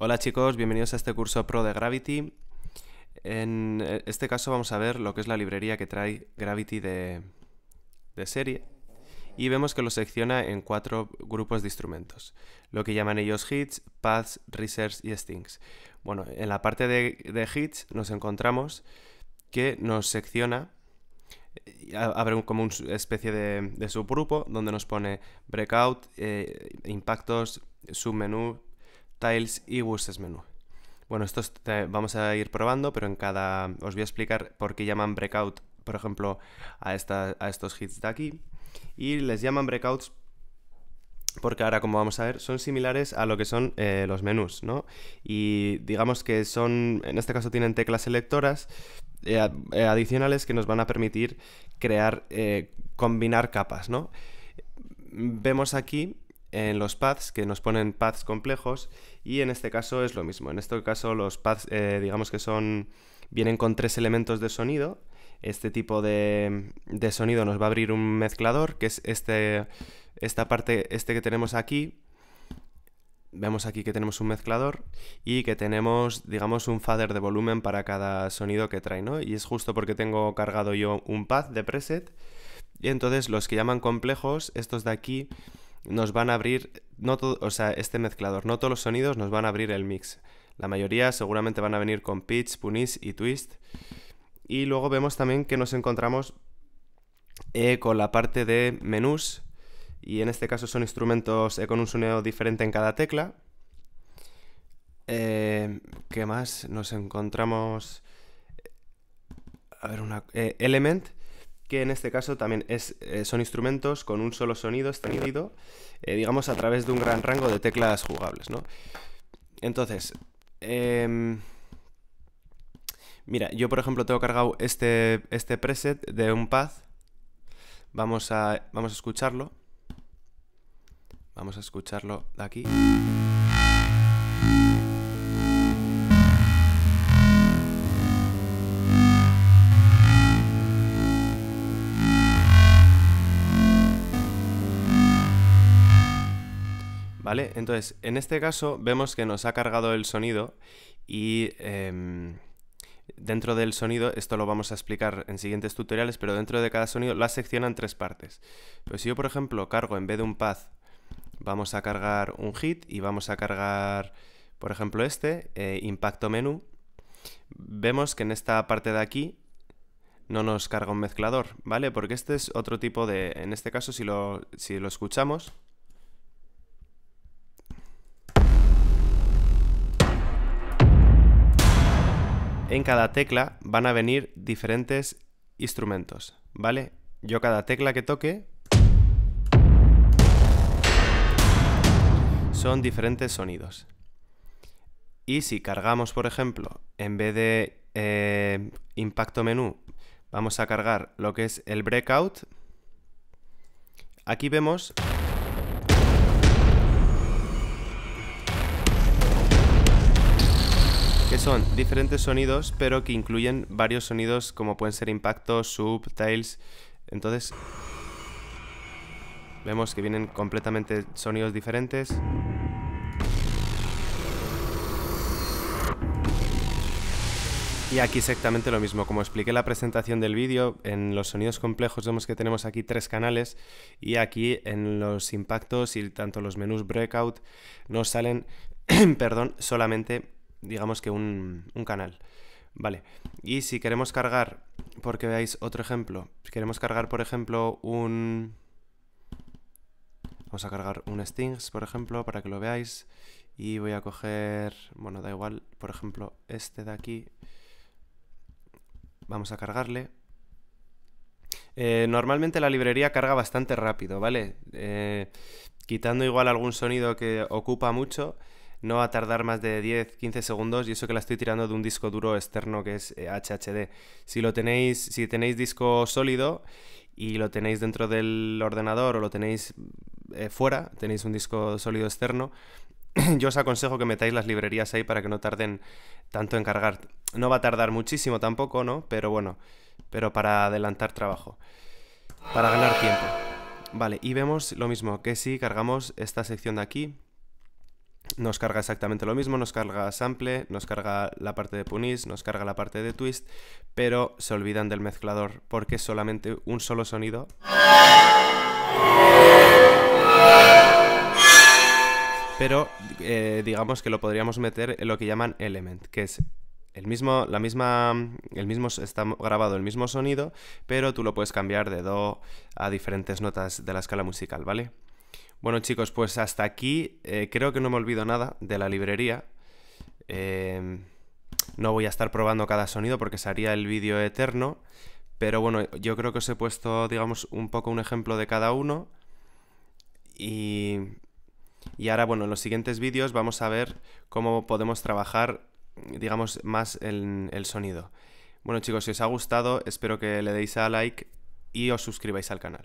Hola chicos, bienvenidos a este curso Pro de Gravity. En este caso vamos a ver lo que es la librería que trae Gravity de, serie y vemos que lo secciona en cuatro grupos de instrumentos, lo que llaman ellos hits, paths, research y stings. Bueno, en la parte de, hits nos encontramos que nos secciona abre como una especie de, subgrupo donde nos pone breakout, eh, impactos, submenú, Tiles y Buses Menú. Bueno, estos vamos a ir probando, pero en cada... os voy a explicar por qué llaman breakout, por ejemplo, a, a estos hits de aquí. Y les llaman breakouts porque ahora, como vamos a ver, son similares a lo que son eh, los menús, ¿no? Y digamos que son, en este caso tienen teclas selectoras eh, eh, adicionales que nos van a permitir crear, combinar capas, ¿no? Vemos aquí en los paths que nos ponen paths complejos y en este caso es lo mismo. En este caso los paths eh, digamos que son vienen con tres elementos de sonido. Este tipo de, de, sonido nos va a abrir un mezclador que es este, esta parte, este que tenemos aquí. Vemos aquí que tenemos un mezclador y que tenemos, digamos, un fader de volumen para cada sonido que trae, ¿no? Y es justo porque tengo cargado yo un path de preset. Y entonces los que llaman complejos, estos de aquí, nos van a abrir, no todo, o sea, este mezclador, no todos los sonidos nos van a abrir el mix. La mayoría seguramente van a venir con pitch, punish y twist. Y luego vemos también que nos encontramos eh, con la parte de menús. Y en este caso son instrumentos eh, con un sonido diferente en cada tecla. Eh, ¿Qué más? Nos encontramos... A ver, una... element que en este caso también es, eh, son instrumentos con un solo sonido extendido, eh, digamos, a través de un gran rango de teclas jugables, ¿no? Entonces, em, mira, yo por ejemplo tengo cargado este, este preset de un path, vamos a, vamos a escucharlo, vamos a escucharlo de aquí. ¿Vale? Entonces, en este caso vemos que nos ha cargado el sonido y em, dentro del sonido, esto lo vamos a explicar en siguientes tutoriales, pero dentro de cada sonido la secciona en tres partes. Pues si yo, por ejemplo, cargo en vez de un path, vamos a cargar un hit y vamos a cargar, por ejemplo, este, eh, impacto menú, vemos que en esta parte de aquí no nos carga un mezclador, ¿vale? Porque este es otro tipo de... En este caso, si lo, si lo escuchamos... en cada tecla van a venir diferentes instrumentos, ¿vale? Yo cada tecla que toque son diferentes sonidos. Y si cargamos, por ejemplo, en vez de eh, impacto menú, vamos a cargar lo que es el breakout, aquí vemos son diferentes sonidos, pero que incluyen varios sonidos como pueden ser impactos, sub, tails. Entonces, vemos que vienen completamente sonidos diferentes. Y aquí exactamente lo mismo, como expliqué en la presentación del vídeo, en los sonidos complejos vemos que tenemos aquí tres canales y aquí en los impactos y tanto los menús breakout nos salen, perdón, solamente digamos que un, canal. Vale, y si queremos cargar, porque veáis otro ejemplo, si queremos cargar, por ejemplo, un... Vamos a cargar un Stings, por ejemplo, para que lo veáis. Y voy a coger, bueno, da igual, por ejemplo, este de aquí. Vamos a cargarle. Eh, normalmente la librería carga bastante rápido, ¿vale? Eh, quitando igual algún sonido que ocupa mucho, no va a tardar más de 10-15 segundos y eso que la estoy tirando de un disco duro externo que es HHD. Eh, si lo tenéis, si tenéis disco sólido y lo tenéis dentro del ordenador o lo tenéis eh, fuera, tenéis un disco sólido externo, yo os aconsejo que metáis las librerías ahí para que no tarden tanto en cargar. No va a tardar muchísimo tampoco, ¿no? Pero bueno, pero para adelantar trabajo, para ganar tiempo. Vale, y vemos lo mismo que si cargamos esta sección de aquí, nos carga exactamente lo mismo, nos carga sample, nos carga la parte de punish, nos carga la parte de twist, pero se olvidan del mezclador porque es solamente un solo sonido. Pero eh, digamos que lo podríamos meter en lo que llaman element, que es el mismo, la misma, el mismo, está grabado el mismo sonido, pero tú lo puedes cambiar de do a diferentes notas de la escala musical, ¿vale? Bueno chicos, pues hasta aquí eh, creo que no me olvido nada de la librería. Em, no voy a estar probando cada sonido porque sería el vídeo eterno. Pero bueno, yo creo que os he puesto, digamos, un poco un ejemplo de cada uno. Y, y ahora, bueno, en los siguientes vídeos vamos a ver cómo podemos trabajar, digamos, más el, el sonido. Bueno chicos, si os ha gustado, espero que le deis a like y os suscribáis al canal.